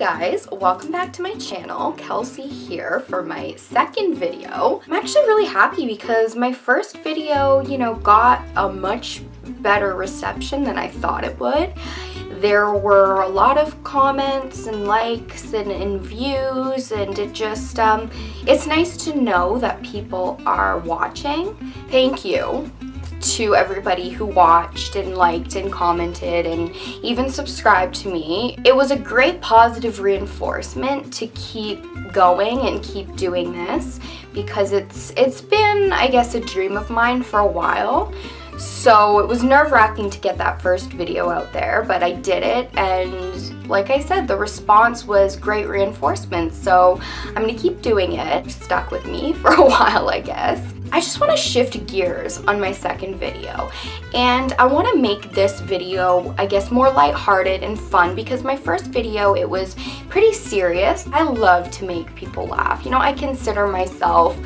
guys, welcome back to my channel. Kelsey here for my second video. I'm actually really happy because my first video, you know, got a much better reception than I thought it would. There were a lot of comments and likes and, and views and it just, um, it's nice to know that people are watching. Thank you to everybody who watched and liked and commented and even subscribed to me. It was a great positive reinforcement to keep going and keep doing this because it's it's been I guess a dream of mine for a while. So it was nerve-wracking to get that first video out there, but I did it and like I said, the response was great reinforcement. So I'm gonna keep doing it. Stuck with me for a while, I guess. I just want to shift gears on my second video and I want to make this video I guess more lighthearted and fun because my first video it was pretty serious. I love to make people laugh. You know I consider myself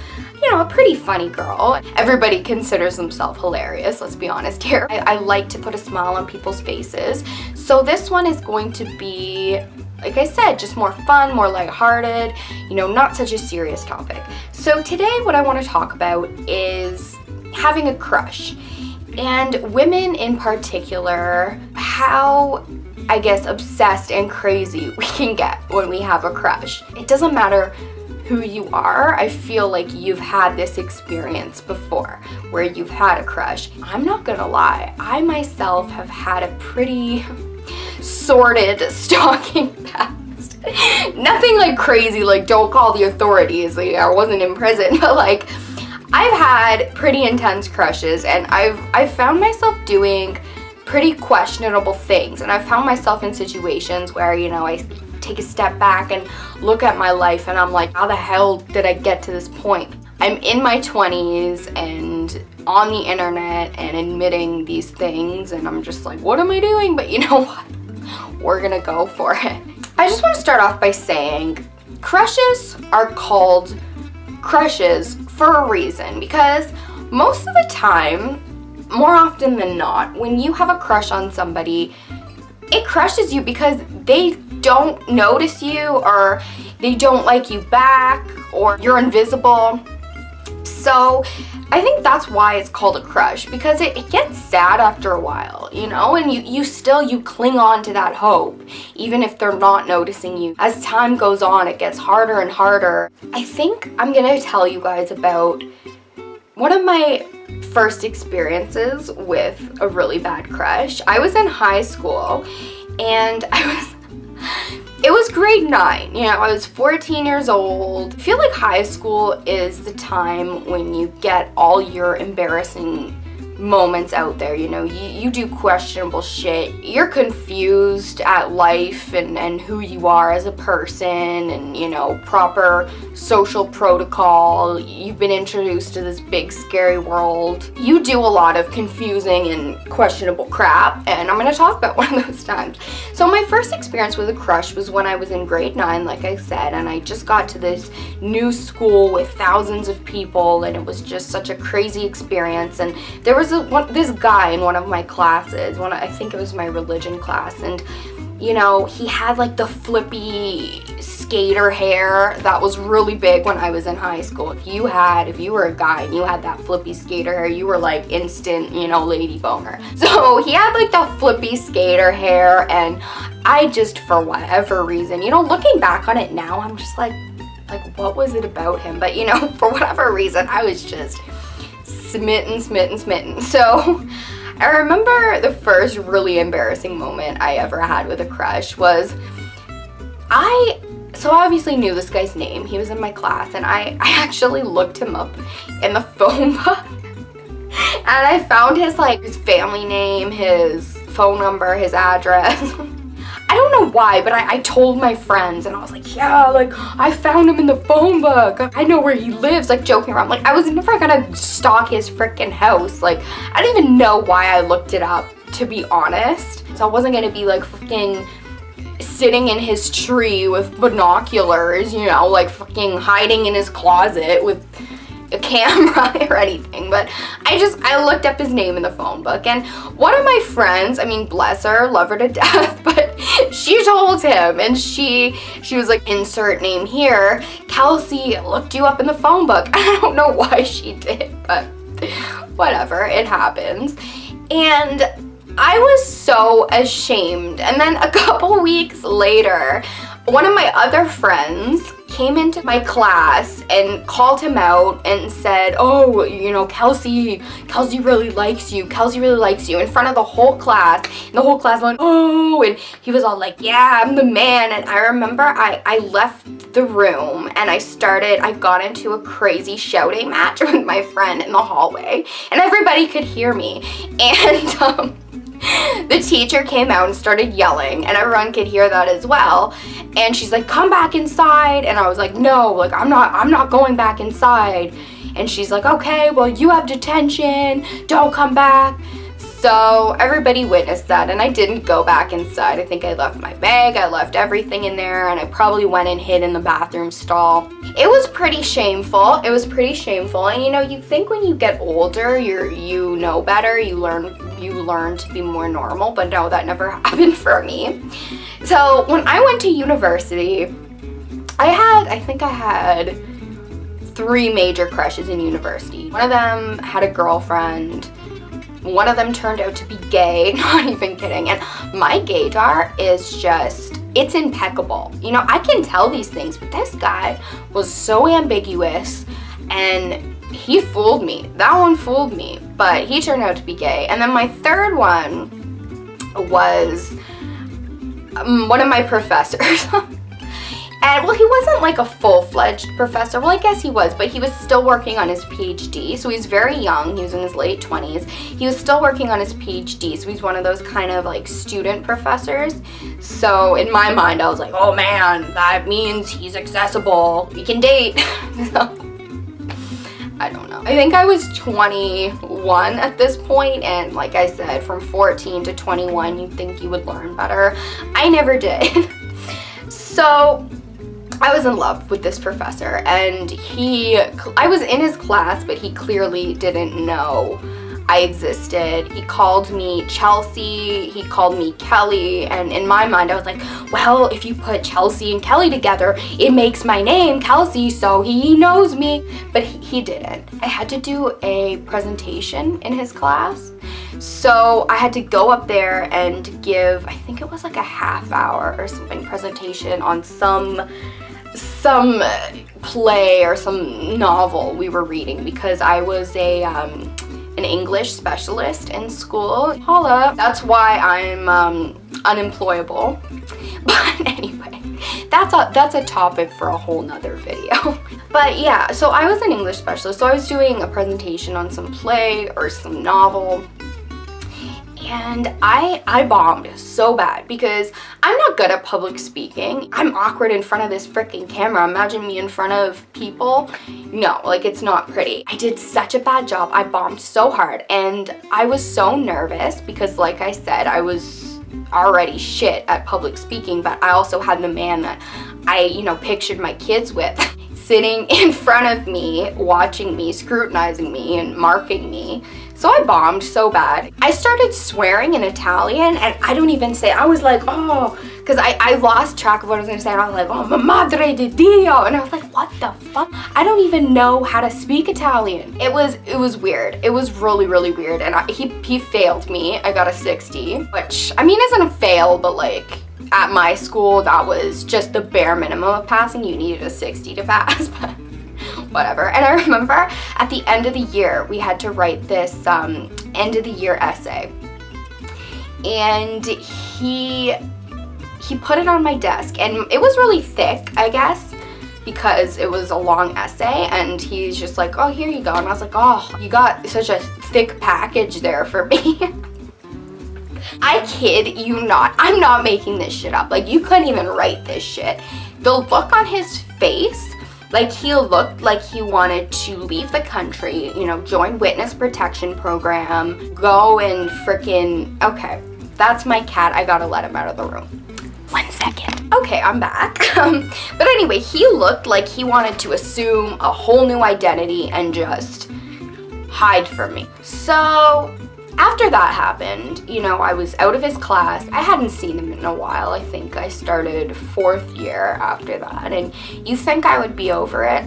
you know, a pretty funny girl. Everybody considers themselves hilarious, let's be honest here. I, I like to put a smile on people's faces. So this one is going to be like I said, just more fun, more lighthearted, you know, not such a serious topic. So today what I want to talk about is having a crush and women in particular, how I guess obsessed and crazy we can get when we have a crush. It doesn't matter who you are, I feel like you've had this experience before where you've had a crush. I'm not gonna lie, I myself have had a pretty sordid stalking past. Nothing like crazy, like don't call the authorities, like I wasn't in prison, but like I've had pretty intense crushes and I've I've found myself doing pretty questionable things and I've found myself in situations where, you know, I take a step back and look at my life and I'm like, how the hell did I get to this point? I'm in my 20s and on the internet and admitting these things and I'm just like, what am I doing? But you know what? We're gonna go for it. I just want to start off by saying crushes are called crushes for a reason because most of the time, more often than not, when you have a crush on somebody, it crushes you because they don't notice you or they don't like you back or you're invisible. So I think that's why it's called a crush because it, it, gets sad after a while, you know, and you, you still, you cling on to that hope, even if they're not noticing you. As time goes on, it gets harder and harder. I think I'm gonna tell you guys about one of my first experiences with a really bad crush. I was in high school and I was it was grade 9, you know, I was 14 years old. I feel like high school is the time when you get all your embarrassing moments out there you know? You, you do questionable shit. You're confused at life and and who you are as a person and you know proper social protocol. You've been introduced to this big scary world. You do a lot of confusing and questionable crap and i'm going to talk about one of those times. So my first experience with a crush was when i was in grade 9 like i said and i just got to this new school with thousands of people and it was just such a crazy experience and there was was a, one, this guy in one of my classes, one I think it was my religion class, and you know, he had like the flippy skater hair that was really big when I was in high school. If you had, if you were a guy and you had that flippy skater hair, you were like instant, you know, lady boner. So he had like the flippy skater hair and I just, for whatever reason, you know, looking back on it now, I'm just like, like what was it about him? But you know, for whatever reason, I was just smitten, smitten, smitten. So I remember the first really embarrassing moment I ever had with a crush was I so obviously knew this guy's name. He was in my class and I, I actually looked him up in the phone book and I found his like his family name, his phone number, his address. I don't know why, but I, I, told my friends and I was like, yeah, like I found him in the phone book. I know where he lives, like joking around. Like I was never gonna stalk his freaking house. Like I don't even know why I looked it up, to be honest. So I wasn't gonna be like freaking sitting in his tree with binoculars, you know, like freaking hiding in his closet with a camera or anything, but I just, I looked up his name in the phone book and one of my friends, I mean, bless her, love her to death, but she told him and she, she was like, insert name here, Kelsey looked you up in the phone book. I don't know why she did, but whatever, it happens. And I was so ashamed. And then a couple weeks later, one of my other friends came into my class and called him out and said, oh, you know, Kelsey, Kelsey really likes you. Kelsey really likes you in front of the whole class. And the whole class went, oh, and he was all like, yeah, I'm the man. And I remember I, I left the room and I started, I got into a crazy shouting match with my friend in the hallway and everybody could hear me. And, um, teacher came out and started yelling and everyone could hear that as well and she's like come back inside and I was like no like I'm not I'm not going back inside and she's like okay well you have detention don't come back so everybody witnessed that and I didn't go back inside. I think I left my bag, I left everything in there and I probably went and hid in the bathroom stall. It was pretty shameful. It was pretty shameful. And you know, you think when you get older, you're you know better, you learn you learn to be more normal, but no, that never happened for me. So when I went to university, I had, I think I had three major crushes in university. One of them had a girlfriend one of them turned out to be gay, not even kidding. And my gaydar is just, it's impeccable. You know, I can tell these things, but this guy was so ambiguous and he fooled me. That one fooled me, but he turned out to be gay. And then my third one was um, one of my professors. And well, he wasn't like a full-fledged professor. Well, I guess he was, but he was still working on his PhD. So he's very young. He was in his late 20s. He was still working on his PhD. So he's one of those kind of like student professors. So in my mind, I was like, oh man, that means he's accessible. We can date. so, I don't know. I think I was 21 at this point and like I said, from 14 to 21, you'd think you would learn better. I never did. so I was in love with this professor and he, I was in his class, but he clearly didn't know I existed. He called me Chelsea, he called me Kelly, and in my mind I was like, well, if you put Chelsea and Kelly together, it makes my name Kelsey, so he knows me. But he, he didn't. I had to do a presentation in his class. So I had to go up there and give, I think it was like a half hour or something presentation on some some play or some novel we were reading because I was a um, an English specialist in school. Holla! That's why I'm um, unemployable. But anyway, that's a, that's a topic for a whole nother video. but yeah, so I was an English specialist, so I was doing a presentation on some play or some novel and I, I bombed so bad because I'm not good at public speaking. I'm awkward in front of this freaking camera. Imagine me in front of people. No, like it's not pretty. I did such a bad job. I bombed so hard and I was so nervous because like I said, I was already shit at public speaking, but I also had the man that I, you know, pictured my kids with sitting in front of me, watching me, scrutinizing me and marking me so I bombed so bad. I started swearing in Italian and I don't even say, I was like, oh, because I, I lost track of what I was going to say. I was like, oh, madre di Dio. And I was like, what the fuck? I don't even know how to speak Italian. It was, it was weird. It was really, really weird. And I, he, he failed me. I got a 60, which I mean isn't a fail, but like at my school, that was just the bare minimum of passing. You needed a 60 to pass. But whatever. And I remember at the end of the year, we had to write this um, end of the year essay. And he, he put it on my desk and it was really thick, I guess, because it was a long essay and he's just like, oh, here you go. And I was like, oh, you got such a thick package there for me. I kid you not. I'm not making this shit up. Like, you couldn't even write this shit. The look on his face like he looked like he wanted to leave the country, you know, join witness protection program, go and freaking, okay, that's my cat. I gotta let him out of the room. One second. Okay, I'm back. Um, but anyway, he looked like he wanted to assume a whole new identity and just hide from me. So after that happened, you know, I was out of his class. I hadn't seen him in a while. I think I started fourth year after that. And you think I would be over it?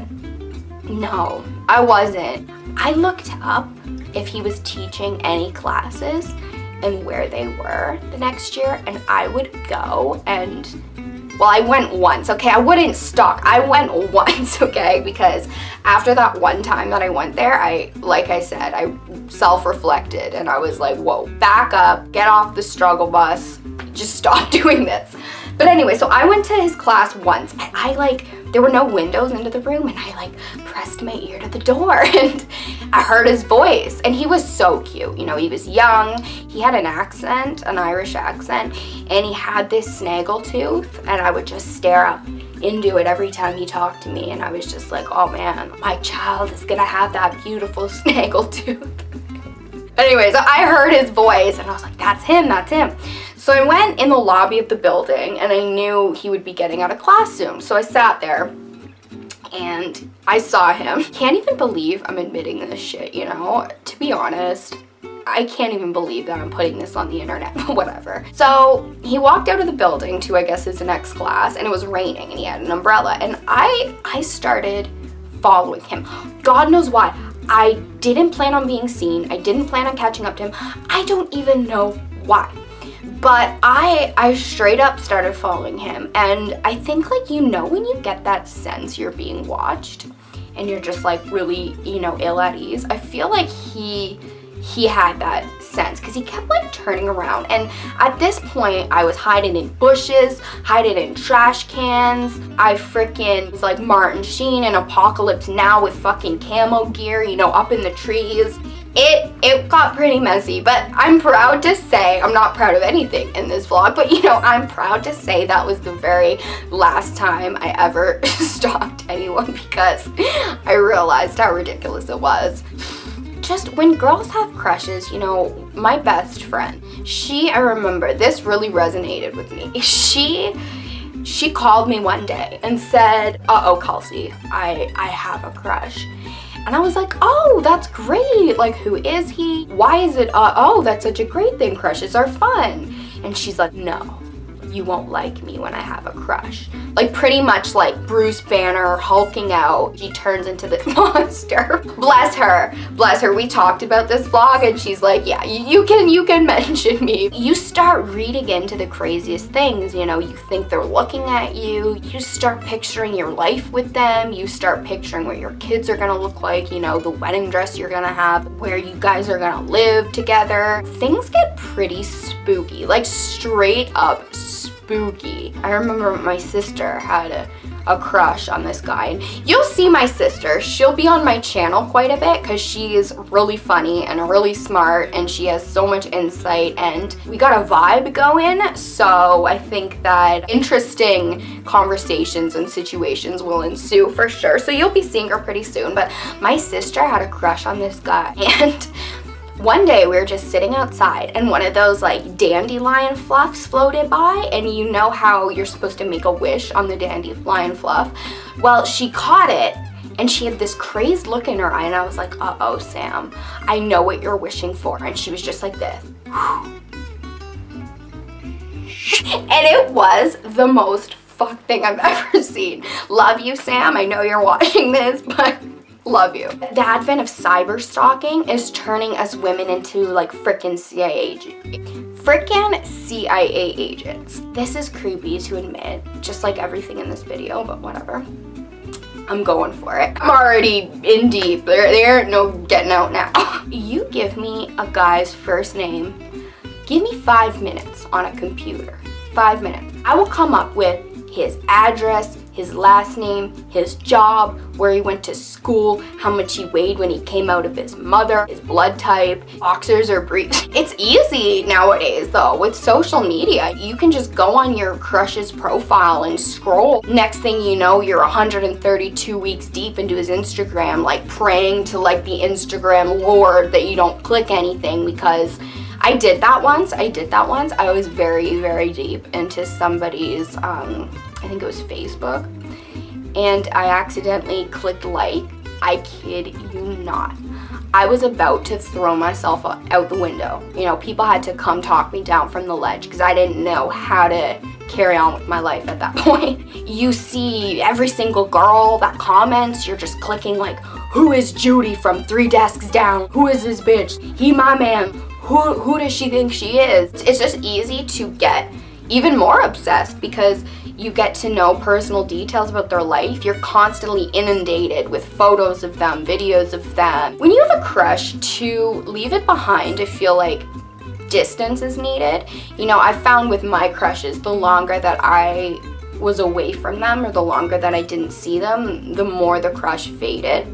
No, I wasn't. I looked up if he was teaching any classes and where they were the next year and I would go and well, I went once, okay? I wouldn't stalk. I went once, okay? Because after that one time that I went there, I, like I said, I self-reflected and I was like, whoa, back up, get off the struggle bus, just stop doing this. But anyway, so I went to his class once and I like, there were no windows into the room and I like pressed my ear to the door and I heard his voice and he was so cute. You know, he was young, he had an accent, an Irish accent, and he had this snaggle tooth and I would just stare up into it every time he talked to me and I was just like, oh man, my child is gonna have that beautiful snaggle tooth. Anyway, so I heard his voice and I was like, that's him, that's him. So I went in the lobby of the building and I knew he would be getting out of class soon. So I sat there and I saw him. Can't even believe I'm admitting this shit, you know? To be honest, I can't even believe that I'm putting this on the internet, whatever. So he walked out of the building to, I guess, his next class, and it was raining, and he had an umbrella, and I, I started following him. God knows why. I didn't plan on being seen. I didn't plan on catching up to him. I don't even know why but I I straight up started following him and I think like you know when you get that sense you're being watched and you're just like really you know ill at ease I feel like he he had that sense because he kept like turning around. And at this point I was hiding in bushes hiding in trash cans. I freaking was like Martin Sheen in Apocalypse Now with fucking camo gear you know up in the trees. It it got pretty messy but I'm proud to say I'm not proud of anything in this vlog but you know I'm proud to say that was the very last time I ever stalked anyone because I realized how ridiculous it was just when girls have crushes, you know, my best friend, she, I remember, this really resonated with me. She, she called me one day and said, uh-oh, Kelsey, I, I have a crush. And I was like, oh, that's great. Like, who is he? Why is it, uh, oh, that's such a great thing. Crushes are fun. And she's like, no, you won't like me when I have a crush. Like pretty much like Bruce Banner hulking out, she turns into this monster. Bless her, bless her. We talked about this vlog and she's like, yeah, you can, you can mention me. You start reading into the craziest things, you know, you think they're looking at you, you start picturing your life with them, you start picturing what your kids are gonna look like, you know, the wedding dress you're gonna have, where you guys are gonna live together. Things get pretty spooky, like straight up spooky. I remember my sister had a, a crush on this guy. And you'll see my sister. She'll be on my channel quite a bit because she's really funny and really smart and she has so much insight and we got a vibe going. So I think that interesting conversations and situations will ensue for sure. So you'll be seeing her pretty soon. But my sister had a crush on this guy and one day we were just sitting outside and one of those like dandelion fluffs floated by and you know how you're supposed to make a wish on the dandelion fluff? Well, she caught it and she had this crazed look in her eye and I was like, uh-oh, Sam, I know what you're wishing for. And she was just like this. and it was the most fuck thing I've ever seen. Love you, Sam. I know you're watching this, but Love you. The advent of cyber stalking is turning us women into like frickin' CIA frickin' CIA agents. This is creepy to admit, just like everything in this video, but whatever. I'm going for it. I'm already in deep. There, there ain't no getting out now. you give me a guy's first name, give me five minutes on a computer. Five minutes. I will come up with his address, his last name, his job, where he went to school, how much he weighed when he came out of his mother, his blood type, boxers or briefs. It's easy nowadays though, with social media. You can just go on your crush's profile and scroll. Next thing you know, you're 132 weeks deep into his Instagram, like praying to like the Instagram lord that you don't click anything because I did that once. I did that once. I was very, very deep into somebody's, um, I think it was Facebook, and I accidentally clicked like. I kid you not. I was about to throw myself out the window. You know, people had to come talk me down from the ledge because I didn't know how to carry on with my life at that point. You see every single girl that comments, you're just clicking like, who is Judy from three desks down? Who is this bitch? He my man. Who, who does she think she is? It's just easy to get even more obsessed because you get to know personal details about their life. You're constantly inundated with photos of them, videos of them. When you have a crush, to leave it behind, I feel like distance is needed. You know, I found with my crushes, the longer that I was away from them or the longer that I didn't see them, the more the crush faded.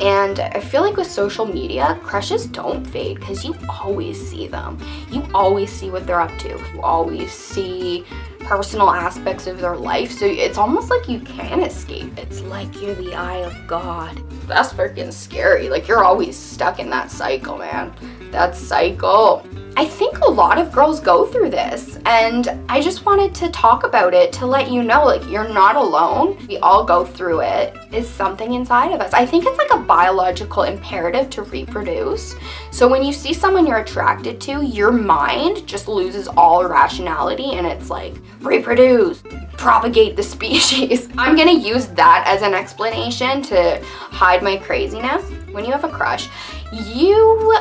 And I feel like with social media, crushes don't fade because you always see them. You always see what they're up to. You always see personal aspects of their life. So it's almost like you can't escape. It's like you're the eye of God. That's freaking scary. Like you're always stuck in that cycle, man. That cycle. I think a lot of girls go through this and I just wanted to talk about it to let you know like you're not alone. We all go through it. Is something inside of us. I think it's like a biological imperative to reproduce. So when you see someone you're attracted to, your mind just loses all rationality and it's like reproduce, propagate the species. I'm gonna use that as an explanation to hide my craziness. When you have a crush, you,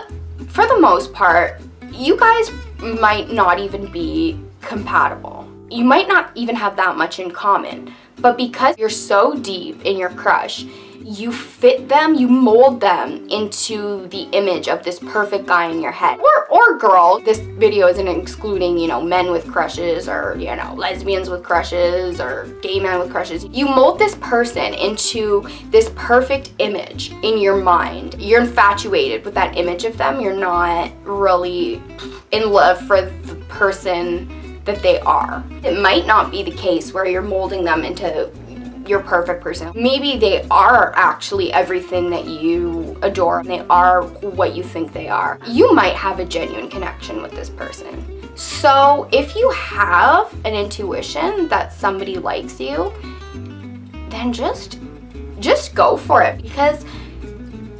for the most part, you guys might not even be compatible. You might not even have that much in common, but because you're so deep in your crush, you fit them, you mold them into the image of this perfect guy in your head. Or, or girl, this video isn't excluding, you know, men with crushes or, you know, lesbians with crushes or gay men with crushes. You mold this person into this perfect image in your mind. You're infatuated with that image of them. You're not really in love for the person that they are. It might not be the case where you're molding them into your perfect person. Maybe they are actually everything that you adore they are what you think they are. You might have a genuine connection with this person. So if you have an intuition that somebody likes you, then just just go for it because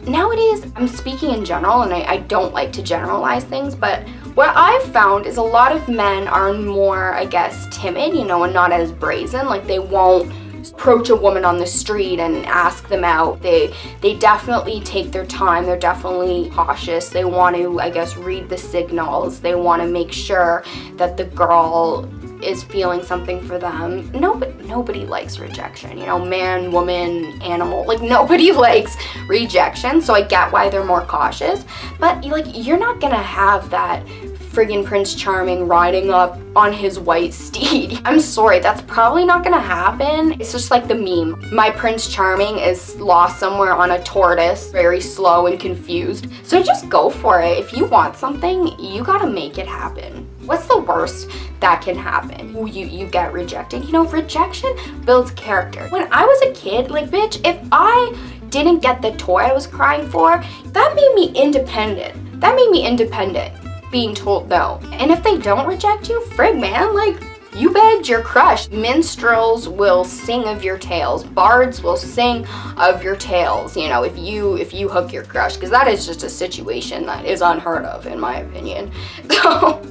nowadays I'm speaking in general and I, I don't like to generalize things but what I've found is a lot of men are more I guess timid you know and not as brazen like they won't approach a woman on the street and ask them out. They they definitely take their time. They're definitely cautious. They want to, I guess, read the signals. They want to make sure that the girl is feeling something for them. Nobody, nobody likes rejection, you know, man, woman, animal, like nobody likes rejection. So I get why they're more cautious, but like you're not gonna have that friggin' Prince Charming riding up on his white steed. I'm sorry, that's probably not gonna happen. It's just like the meme. My Prince Charming is lost somewhere on a tortoise, very slow and confused. So just go for it. If you want something, you gotta make it happen. What's the worst that can happen? You, you get rejected. You know, rejection builds character. When I was a kid, like bitch, if I didn't get the toy I was crying for, that made me independent. That made me independent being told no. And if they don't reject you, frig man, like, you begged your crush. Minstrels will sing of your tales. Bards will sing of your tales, you know, if you if you hook your crush, because that is just a situation that is unheard of in my opinion. So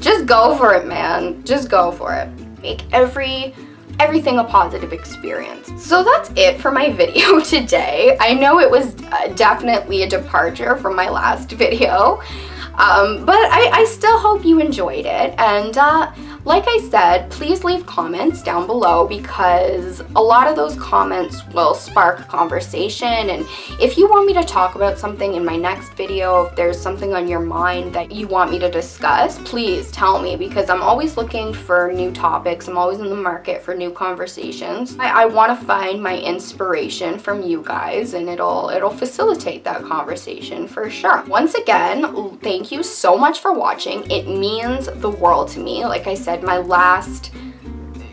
just go for it, man. Just go for it. Make every everything a positive experience. So that's it for my video today. I know it was uh, definitely a departure from my last video. Um, but I, I, still hope you enjoyed it. And uh, like I said, please leave comments down below because a lot of those comments will spark conversation. And if you want me to talk about something in my next video, if there's something on your mind that you want me to discuss, please tell me because I'm always looking for new topics. I'm always in the market for new conversations. I, I want to find my inspiration from you guys and it'll, it'll facilitate that conversation for sure. Once again, thank you so much for watching. It means the world to me. Like I said, my last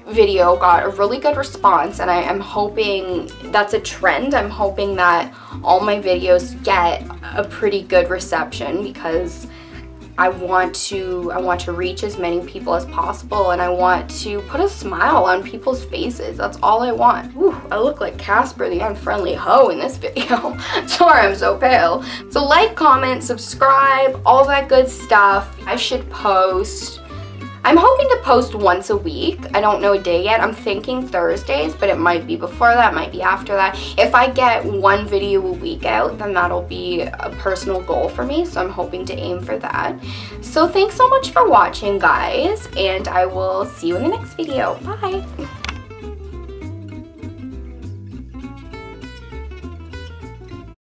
video got a really good response and I am hoping that's a trend. I'm hoping that all my videos get a pretty good reception because I want to I want to reach as many people as possible and I want to put a smile on people's faces. That's all I want. Ooh, I look like Casper the unfriendly hoe in this video. Sorry, I'm so pale. So like, comment, subscribe, all that good stuff. I should post I'm hoping to post once a week. I don't know a day yet. I'm thinking Thursdays, but it might be before that, might be after that. If I get one video a week out, then that'll be a personal goal for me, so I'm hoping to aim for that. So thanks so much for watching, guys, and I will see you in the next video. Bye!